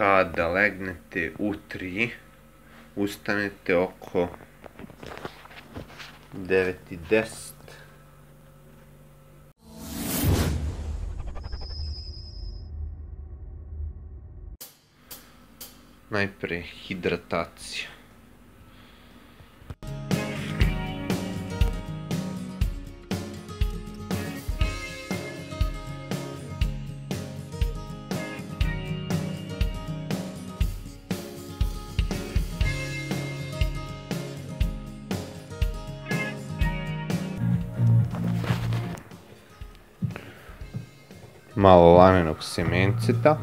kada legnete u 3, ustanete oko 9 i 10. Najpre hidratacija. Malo lanenog semenceta.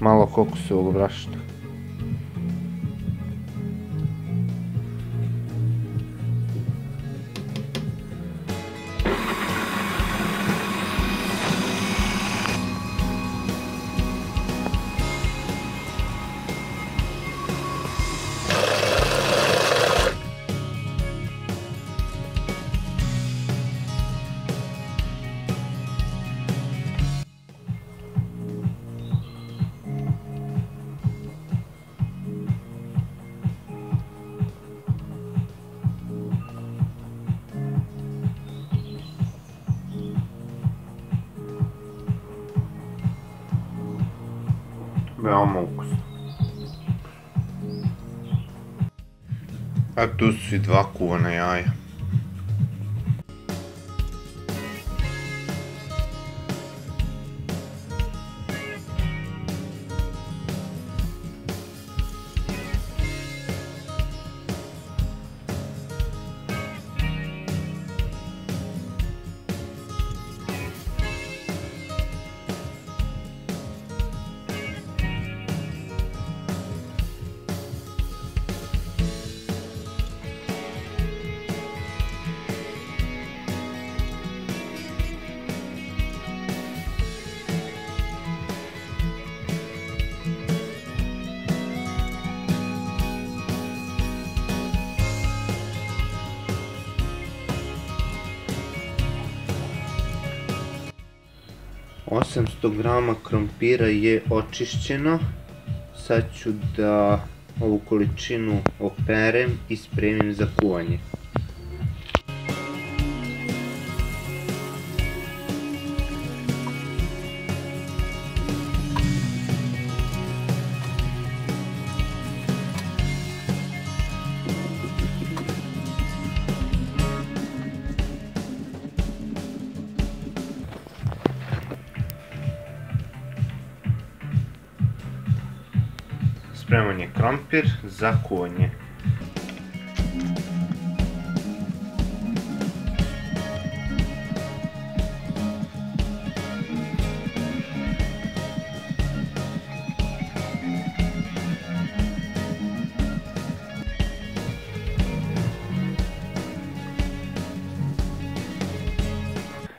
Malo kokosovog brašna. vēl mukus. А тут свідва коней, ай. 800 grama krompira je očišćeno. Sad ću da ovu količinu operem i spremim za kuvanje. Spreman je krompir za kuvanje.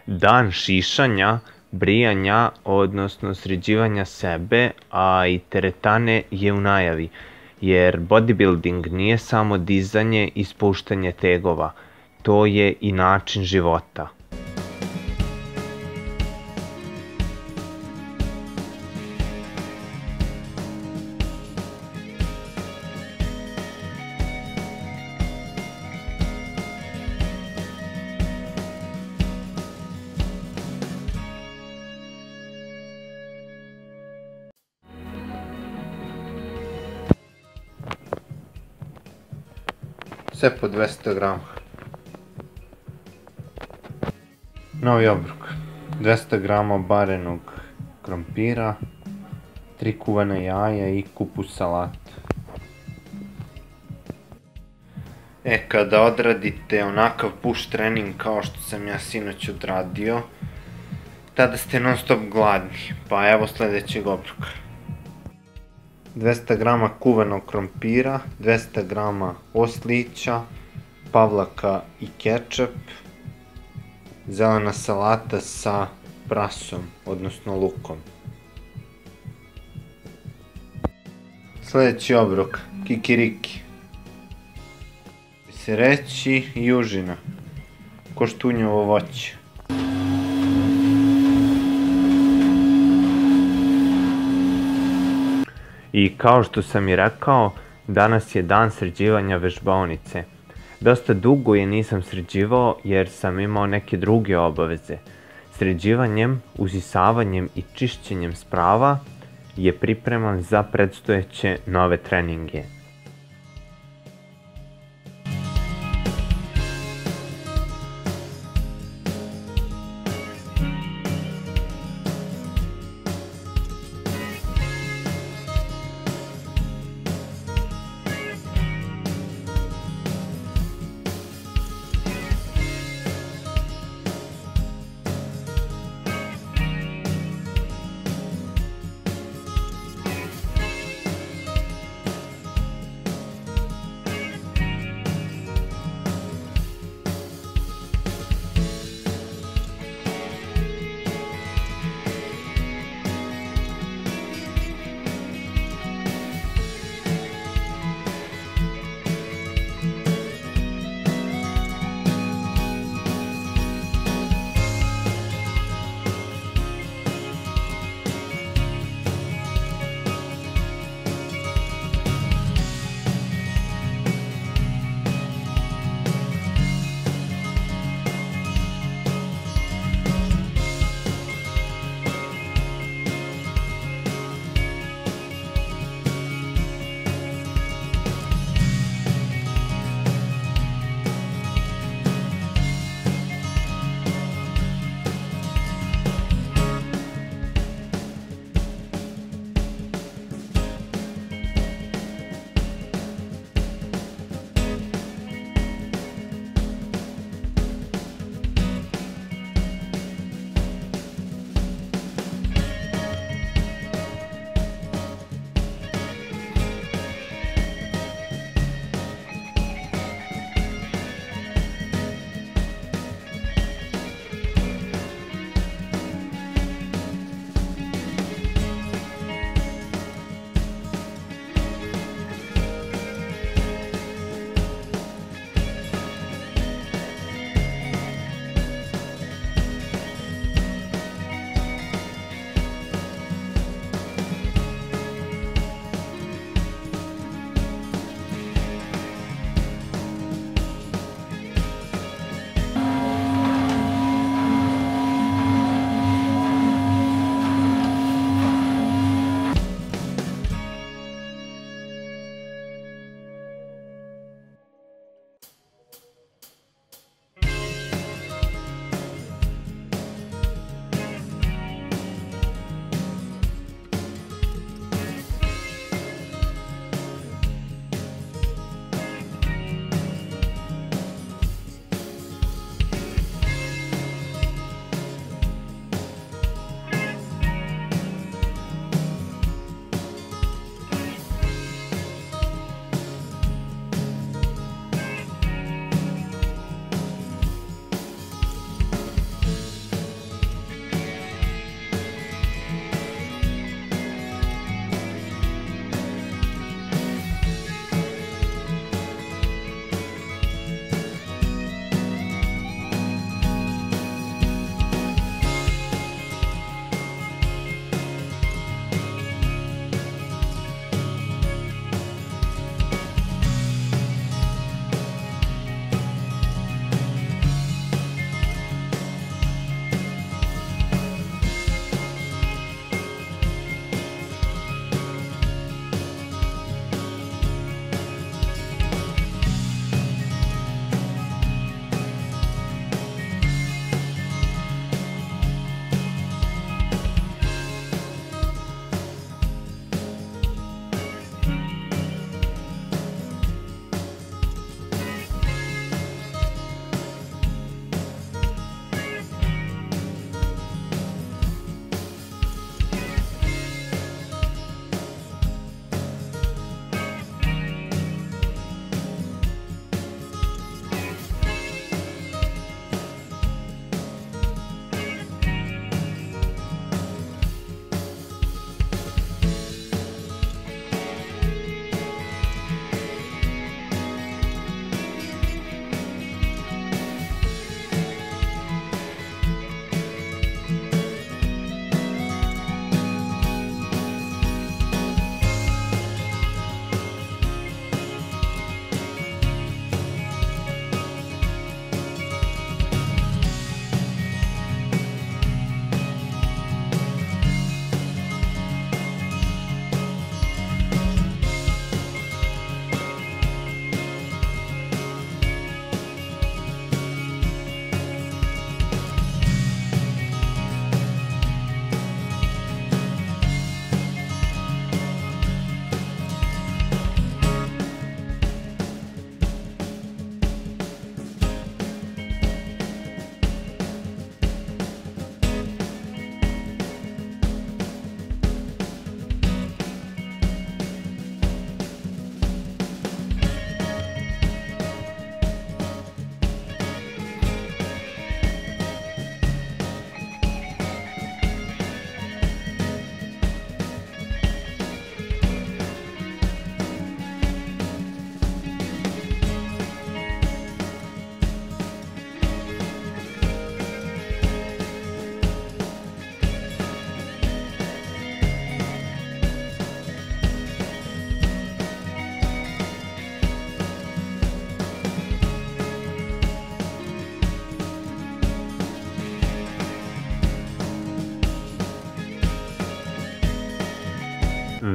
Dan šišanja, brijanja, odnosno sređivanja sebe, a i teretane je u najavi, jer bodybuilding nije samo dizanje i spuštanje tegova, to je i način života. Sve po 200 grama. Novi obrok. 200 grama barenog krompira, 3 kuvana jaja i kupus salata. E, kada odradite onakav push trening kao što sam ja sinoć odradio, tada ste non stop gladni, pa evo sledećeg obroka. 200 grama kuvenog krompira, 200 grama oslića, pavlaka i kečap, zelena salata sa prasom, odnosno lukom. Sledeći obrok, kikiriki. Se reći južina, koštunjovo voće. I kao što sam i rekao, danas je dan sređivanja vežbaonice. Dosta dugo je nisam sređivao jer sam imao neke druge obaveze. Sređivanjem, uzisavanjem i čišćenjem sprava je pripreman za predstojeće nove treninge.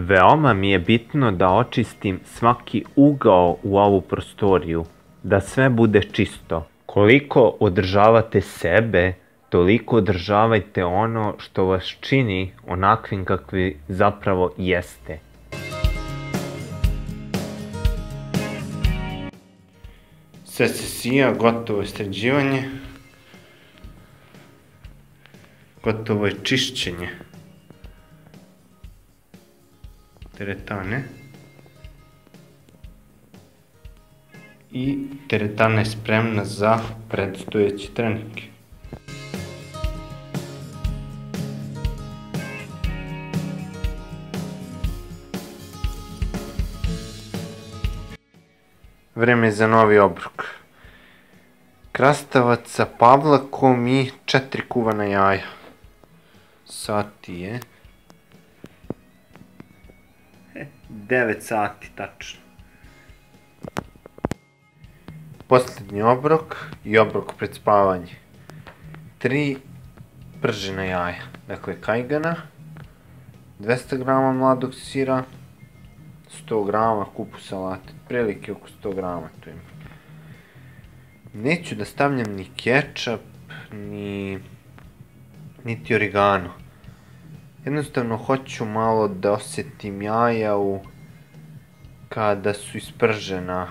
Veoma mi je bitno da očistim svaki ugao u ovu prostoriju, da sve bude čisto. Koliko održavate sebe, toliko održavajte ono što vas čini onakvim kakvi zapravo jeste. Sve se sija, gotovo je sređivanje. Gotovo je čišćenje teretane. I teretana je spremna za predstojeći trening. Vreme za novi obrok. Krastavac sa pavlakom i četiri kuvana jaja. Sati je 9 sati tačno. Poslednji obrok i obrok pred spavanje. Tri pržena jaja. Dakle, kajgana, 200 g mladog sira, 100 g kupu salate. Prilike oko 100 g tu ima. Neću da stavljam ni kečap, ni niti origano. Jednostavno hoću malo da osjetim jaja u... Kada su ispržena.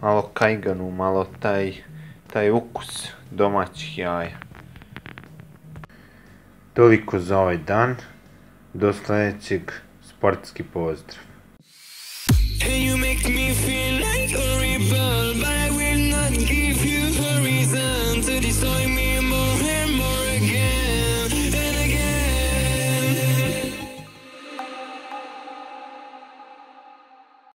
Malo kajganu, malo taj... Taj ukus domaćih jaja. Toliko za ovaj dan. Do sledećeg sportski pozdrav. And you make me feel like a rebel But I will not give you a reason to destroy me